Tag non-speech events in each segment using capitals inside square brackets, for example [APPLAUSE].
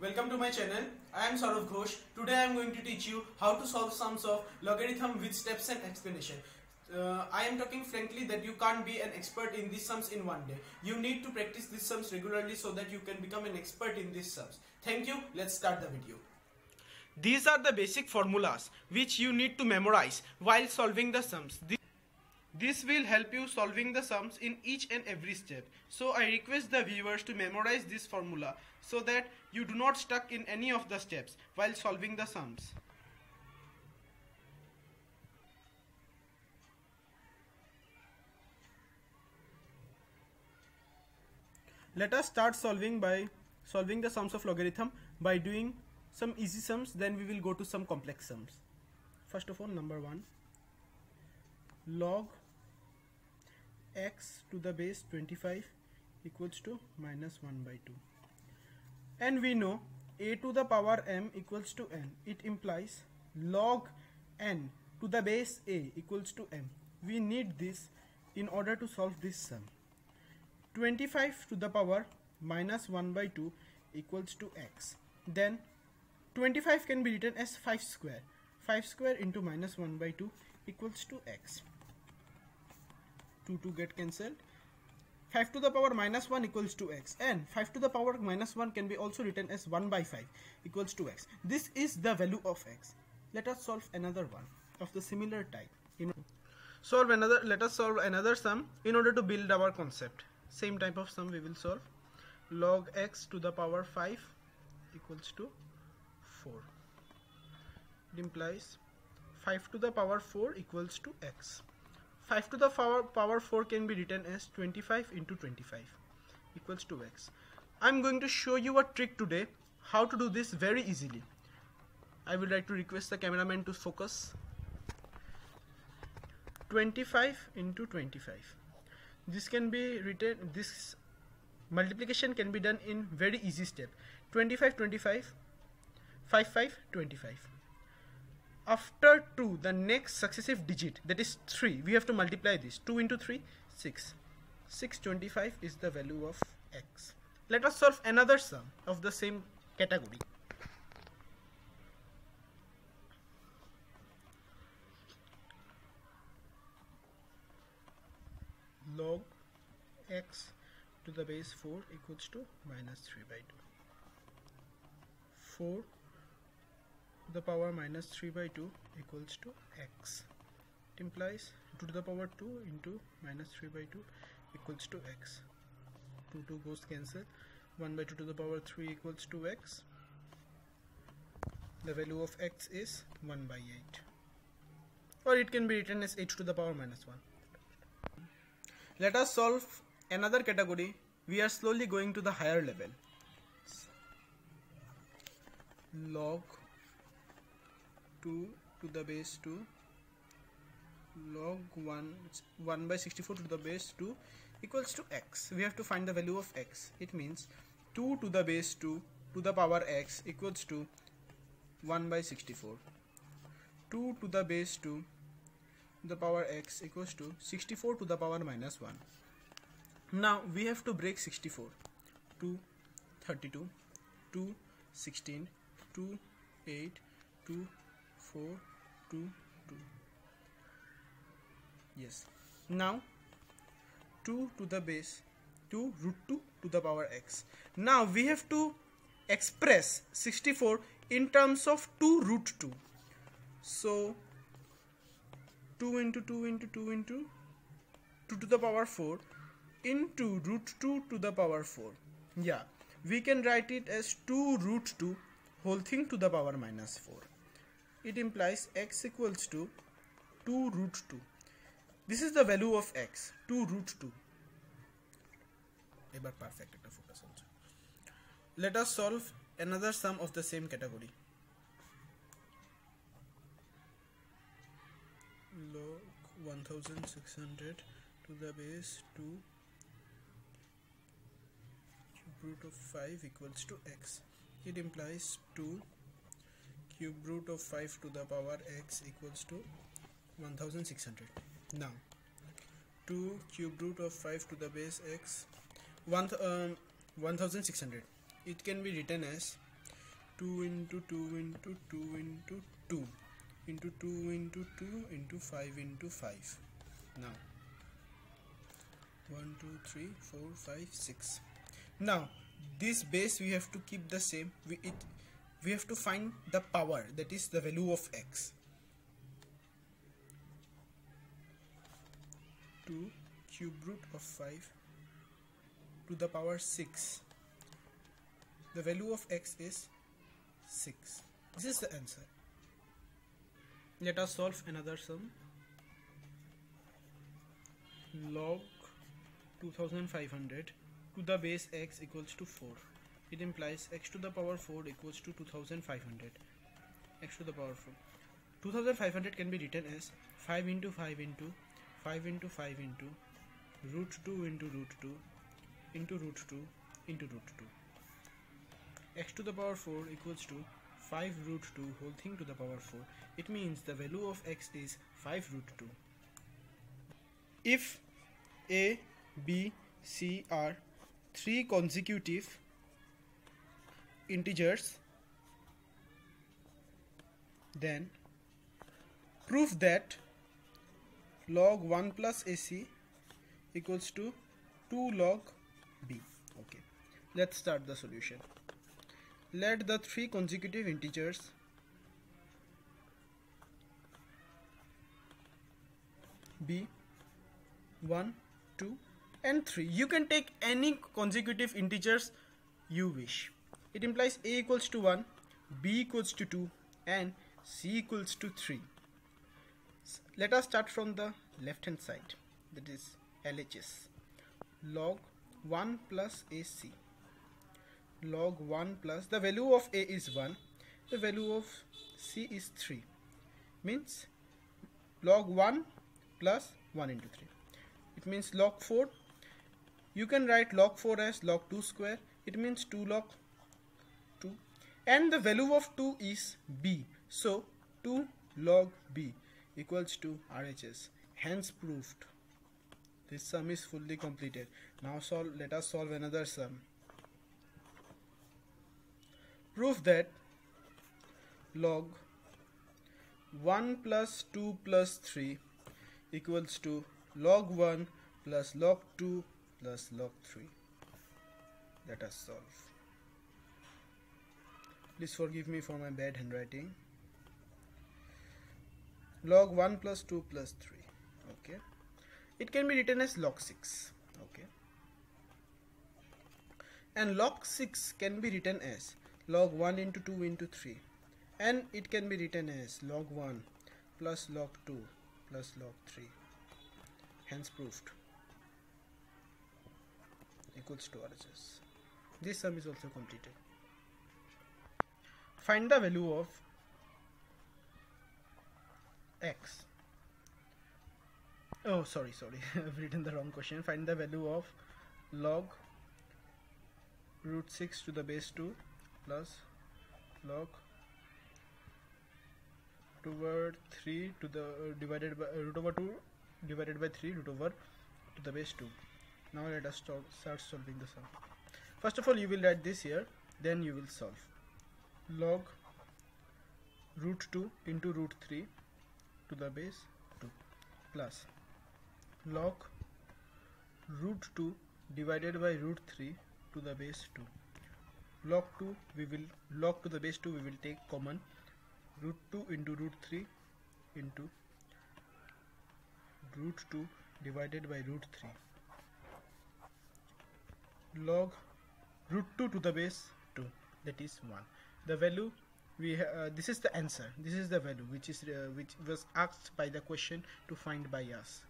Welcome to my channel. I am Saurav Ghosh. Today I am going to teach you how to solve sums of logarithm with steps and explanation. Uh, I am talking frankly that you can't be an expert in these sums in one day. You need to practice these sums regularly so that you can become an expert in these sums. Thank you. Let's start the video. These are the basic formulas which you need to memorize while solving the sums. This will help you solving the sums in each and every step. So I request the viewers to memorize this formula so that you do not stuck in any of the steps while solving the sums. Let us start solving by solving the sums of logarithm by doing some easy sums then we will go to some complex sums. First of all number 1 log x to the base 25 equals to minus 1 by 2 and we know a to the power m equals to n. It implies log n to the base a equals to m. We need this in order to solve this sum. 25 to the power minus 1 by 2 equals to x. Then 25 can be written as 5 square. 5 square into minus 1 by 2 equals to x 2 to get cancelled. 5 to the power minus 1 equals to x. And 5 to the power minus 1 can be also written as 1 by 5 equals to x. This is the value of x. Let us solve another one of the similar type. Solve another let us solve another sum in order to build our concept. Same type of sum we will solve. Log x to the power 5 equals to 4 it implies 5 to the power 4 equals to x 5 to the power, power 4 can be written as 25 into 25 equals to x. I'm going to show you a trick today how to do this very easily. I would like to request the cameraman to focus 25 into 25 this can be written this multiplication can be done in very easy step 25 25 5 5 25 after 2 the next successive digit that is 3 we have to multiply this. 2 into 3 6 625 is the value of x. Let us solve another sum of the same category. Log x to the base 4 equals to minus 3 by 2 4 the power minus 3 by 2 equals to x. It implies 2 to the power 2 into minus 3 by 2 equals to x. 2 2 goes cancel. 1 by 2 to the power 3 equals to x. The value of x is 1 by 8 or it can be written as 8 to the power minus 1 let us solve another category. We are slowly going to the higher level. Log 2 to the base 2 log 1 1 by 64 to the base 2 equals to x. We have to find the value of x. It means 2 to the base 2 to the power x equals to 1 by 64 2 to the base 2 the power x equals to 64 to the power minus 1 now we have to break 64 2 32 2 16 2 8 2 4 2 2 yes. Now 2 to the base 2 root 2 to the power x. Now we have to express 64 in terms of 2 root 2 so 2 into 2 into 2 into 2 to the power 4 into root 2 to the power 4 yeah. We can write it as 2 root 2 whole thing to the power minus 4 it implies x equals to 2 root 2 this is the value of x 2 root 2 এবার perfect একটা focus also let us solve another sum of the same category log 1600 to the base 2 cube root of 5 equals to x it implies 2 cube root of 5 to the power x equals to 1600 now 2 cube root of 5 to the base x one um, 1600 it can be written as 2 into 2 into 2 into 2 into 2 into 2 into 5 into 5 now 1 2 3 4 5 6 now this base we have to keep the same. We it we have to find the power that is the value of x. 2 cube root of 5 to the power 6 the value of x is 6 this is the answer. Let us solve another sum. Log 2500 to the base x equals to 4 it implies x to the power 4 equals to 2500 x to the power 4 2500 can be written as 5 into 5 into 5 into 5 into root 2 into root 2 into root 2 into root 2 x to the power 4 equals to 5 root 2 whole thing to the power 4 it means the value of x is 5 root 2 if a b c are three consecutive integers. Then prove that log 1 plus ac equals to 2 log b. Okay let's start the solution. Let the three consecutive integers be 1 2 and 3 you can take any consecutive integers you wish it implies a equals to 1 b equals to 2 and c equals to 3 let us start from the left hand side that is LHS log 1 plus AC log 1 plus the value of a is 1 the value of c is 3 means log 1 plus 1 into 3 it means log 4 you can write log 4 as log 2 square. It means 2 log 2 and the value of 2 is b. So 2 log b equals to RHS hence proved. This sum is fully completed. Now solve let us solve another sum. Prove that log 1 plus 2 plus 3 equals to log 1 plus log 2 plus log 3 let us solve please forgive me for my bad handwriting. Log 1 plus 2 plus 3 okay. It can be written as log 6 okay. And log 6 can be written as log 1 into 2 into 3 and it can be written as log 1 plus log 2 plus log 3 hence proved. Equals to RHS. This sum is also completed. Find the value of x. Oh, sorry, sorry, [LAUGHS] I've written the wrong question. Find the value of log root 6 to the base 2 plus log 2 over 3 to the uh, divided by uh, root over 2 divided by 3 root over to the base 2 now let us start solving the sum first of all you will write this here then you will solve log root 2 into root 3 to the base 2 plus log root 2 divided by root 3 to the base 2 log 2 we will log to the base 2 we will take common root 2 into root 3 into root 2 divided by root 3 log root 2 to the base 2 that is 1 the value we uh, this is the answer. This is the value which is uh, which was asked by the question to find by us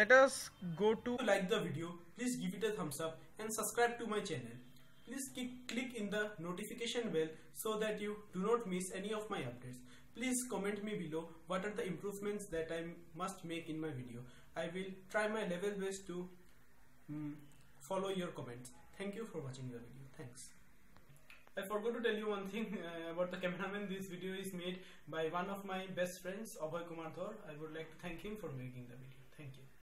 let us go to like the video please give it a thumbs up and subscribe to my channel. Please click in the notification bell so that you do not miss any of my updates. Please comment me below what are the improvements that I must make in my video. I will try my level best to um, follow your comments. Thank you for watching the video. Thanks I forgot to tell you one thing [LAUGHS] uh, about the cameraman. This video is made by one of my best friends, Abhay Kumar Dhar. I would like to thank him for making the video. Thank you.